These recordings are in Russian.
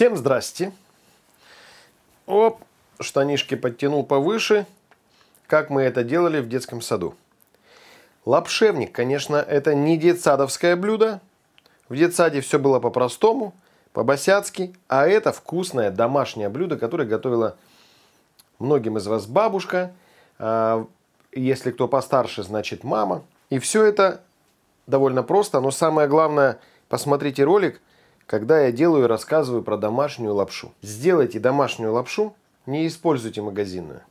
Всем здрасте. Оп, штанишки подтянул повыше, как мы это делали в детском саду. Лапшевник, конечно, это не детсадовское блюдо. В детсаде все было по-простому, по-босяцки, а это вкусное домашнее блюдо, которое готовила многим из вас бабушка. А, если кто постарше, значит мама. И все это довольно просто, но самое главное, посмотрите ролик, когда я делаю и рассказываю про домашнюю лапшу. Сделайте домашнюю лапшу, не используйте магазинную.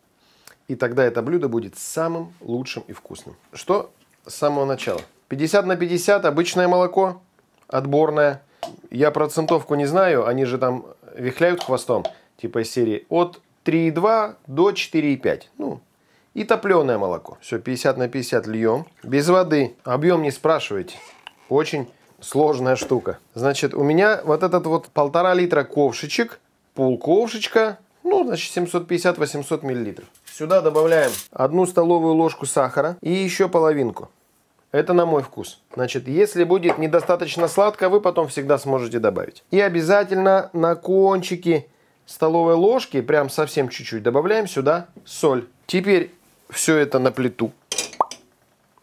И тогда это блюдо будет самым лучшим и вкусным. Что с самого начала? 50 на 50 обычное молоко, отборное. Я процентовку не знаю, они же там вихляют хвостом, типа из серии от 3,2 до 4,5. Ну, и топленое молоко. Все, 50 на 50 льем. Без воды. Объем не спрашивайте. Очень сложная штука. Значит, у меня вот этот вот полтора литра ковшичек, пол ковшичка, ну, значит, 750-800 миллилитров. Сюда добавляем одну столовую ложку сахара и еще половинку. Это на мой вкус. Значит, если будет недостаточно сладко, вы потом всегда сможете добавить. И обязательно на кончике столовой ложки, прям совсем чуть-чуть, добавляем сюда соль. Теперь все это на плиту.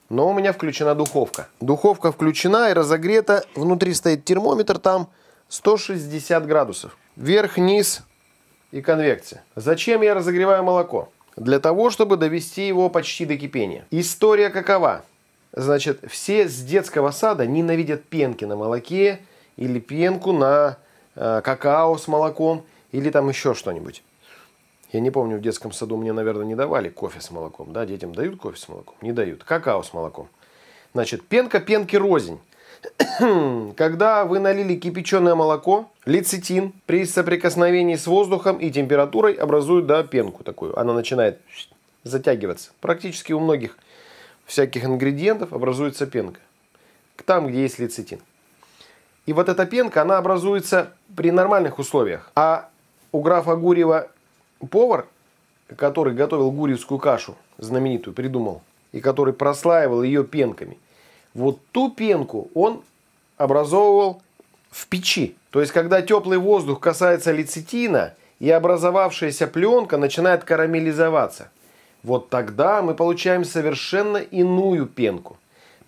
Но у меня включена духовка. Духовка включена и разогрета. Внутри стоит термометр, там 160 градусов. Вверх, низ и конвекция. Зачем я разогреваю молоко? Для того, чтобы довести его почти до кипения. История какова? Значит, все с детского сада ненавидят пенки на молоке или пенку на э, какао с молоком или там еще что-нибудь. Я не помню, в детском саду мне, наверное, не давали кофе с молоком. Да, детям дают кофе с молоком? Не дают. Какао с молоком. Значит, пенка пенки рознь. Когда вы налили кипяченое молоко, лецитин при соприкосновении с воздухом и температурой образует да, пенку такую. Она начинает затягиваться. Практически у многих всяких ингредиентов образуется пенка. Там, где есть лецитин. И вот эта пенка, она образуется при нормальных условиях. А у графа Гурьева повар, который готовил гурьевскую кашу, знаменитую, придумал, и который прослаивал ее пенками, вот ту пенку он образовывал в печи. То есть, когда теплый воздух касается лецитина, и образовавшаяся пленка начинает карамелизоваться. Вот тогда мы получаем совершенно иную пенку.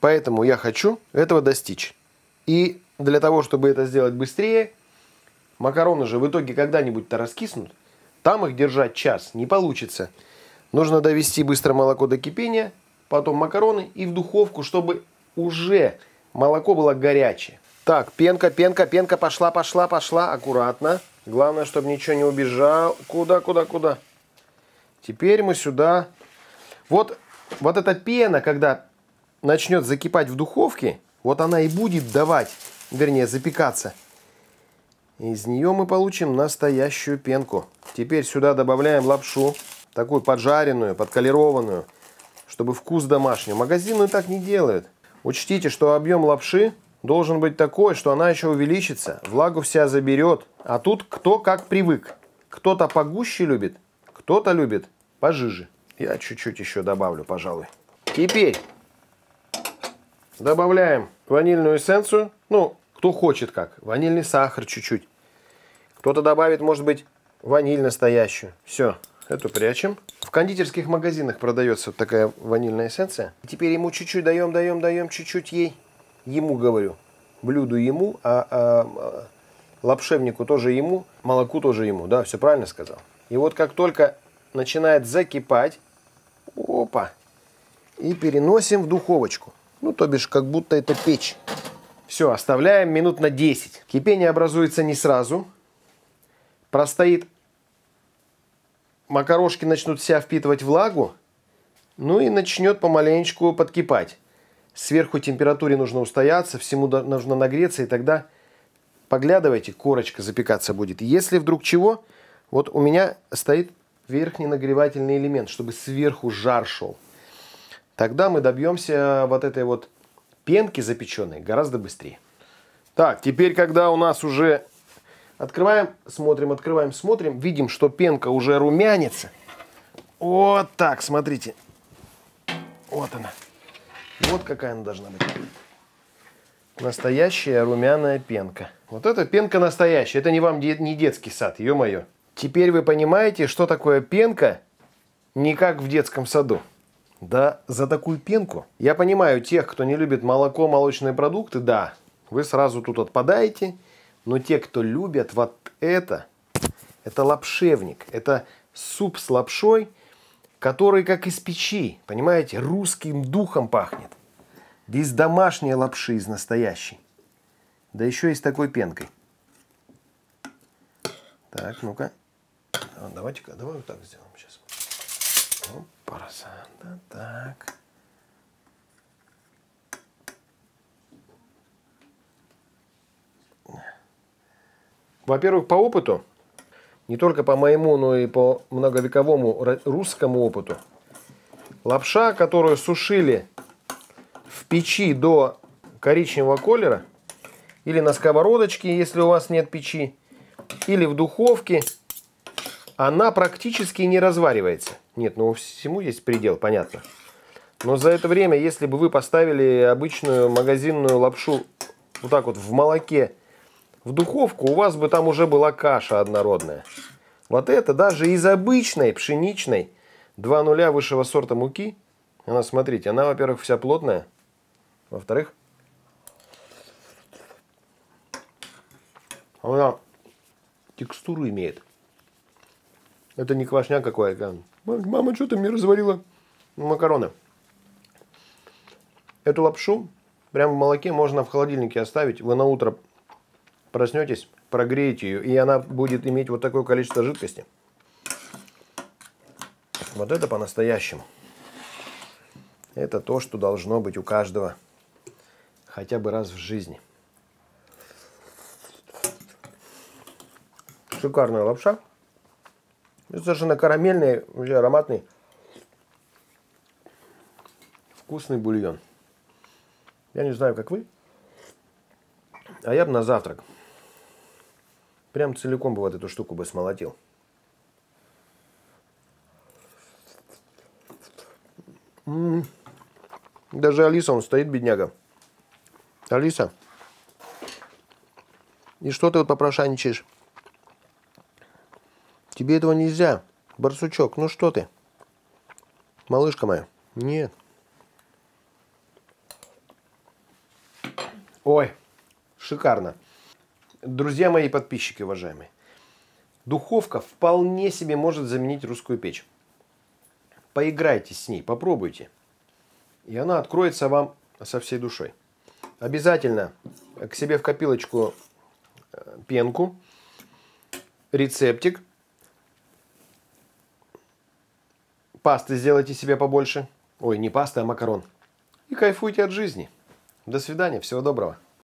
Поэтому я хочу этого достичь. И для того, чтобы это сделать быстрее, макароны же в итоге когда-нибудь-то раскиснут. Там их держать час не получится. Нужно довести быстро молоко до кипения, потом макароны и в духовку, чтобы уже молоко было горячее. Так, пенка, пенка, пенка пошла, пошла, пошла. Аккуратно. Главное, чтобы ничего не убежал. Куда, куда, куда? Теперь мы сюда. Вот, вот эта пена, когда начнет закипать в духовке, вот она и будет давать, вернее, запекаться. Из нее мы получим настоящую пенку. Теперь сюда добавляем лапшу, такую поджаренную, подколерованную, чтобы вкус домашний. Магазины так не делают. Учтите, что объем лапши должен быть такой, что она еще увеличится, влагу вся заберет. А тут кто как привык. Кто-то погуще любит, кто-то любит пожиже. Я чуть-чуть еще добавлю, пожалуй. Теперь добавляем ванильную эссенцию. Ну, кто хочет как. Ванильный сахар чуть-чуть. Кто-то добавит, может быть, ваниль настоящую. Все, эту прячем. В кондитерских магазинах продается вот такая ванильная эссенция. Теперь ему чуть-чуть даем, даем, даем, чуть-чуть ей. Ему говорю. Блюду ему, а, а, а лапшевнику тоже ему, молоку тоже ему. Да, все правильно сказал. И вот как только начинает закипать, опа, и переносим в духовочку. Ну, то бишь, как будто это печь. Все, оставляем минут на 10. Кипение образуется не сразу. Простоит. Макарошки начнут себя впитывать влагу. Ну и начнет помаленечку подкипать. Сверху температуре нужно устояться, всему нужно нагреться, и тогда поглядывайте, корочка запекаться будет. Если вдруг чего, вот у меня стоит верхний нагревательный элемент, чтобы сверху жар шел. Тогда мы добьемся вот этой вот пенки запеченной гораздо быстрее. Так, теперь, когда у нас уже открываем, смотрим, открываем, смотрим, видим, что пенка уже румянится. Вот так, смотрите. Вот она. Вот какая она должна быть. Настоящая румяная пенка. Вот эта пенка настоящая. Это не вам де- не детский сад, ё-моё. Теперь вы понимаете, что такое пенка не как в детском саду. Да, за такую пенку. Я понимаю тех, кто не любит молоко, молочные продукты, да, вы сразу тут отпадаете. Но те, кто любят вот это, это лапшевник. Это суп с лапшой, который как из печи, понимаете, русским духом пахнет. Да из домашней лапши, из настоящей. Да еще и с такой пенкой. Так, ну-ка. А, Давайте-ка, давай вот так сделаем сейчас. Да, так. Во-первых, по опыту, не только по моему, но и по многовековому русскому опыту, лапша, которую сушили в печи до коричневого колера, или на сковородочке, если у вас нет печи, или в духовке, она практически не разваривается. Нет, ну всему есть предел, понятно. Но за это время, если бы вы поставили обычную магазинную лапшу вот так вот в молоке в духовку, у вас бы там уже была каша однородная. Вот это даже из обычной пшеничной 2 нуля высшего сорта муки, она, смотрите, она, во-первых, вся плотная, во-вторых, она текстуру имеет. Это не квашня какая-то. Мама, что ты мне разварила макароны? Эту лапшу прямо в молоке можно в холодильнике оставить. Вы на утро проснетесь, прогреете ее, и она будет иметь вот такое количество жидкости. Вот это по-настоящему. Это то, что должно быть у каждого хотя бы раз в жизни. Шикарная лапша. Совершенно карамельный, вообще ароматный, вкусный бульон. Я не знаю, как вы, а я бы на завтрак прям целиком бы вот эту штуку бы смолотил. М. Даже Алиса, он стоит, бедняга. Алиса, и что ты вот попрошайничаешь? Тебе этого нельзя. Барсучок, ну что ты? Малышка моя. Нет. Ой, шикарно. Друзья мои подписчики, уважаемые. Духовка вполне себе может заменить русскую печь. Поиграйте с ней, попробуйте. И она откроется вам со всей душой. Обязательно к себе в копилочку э, пенку, рецептик. Пасты сделайте себе побольше. Ой, не пасты, а макарон. И кайфуйте от жизни. До свидания, всего доброго.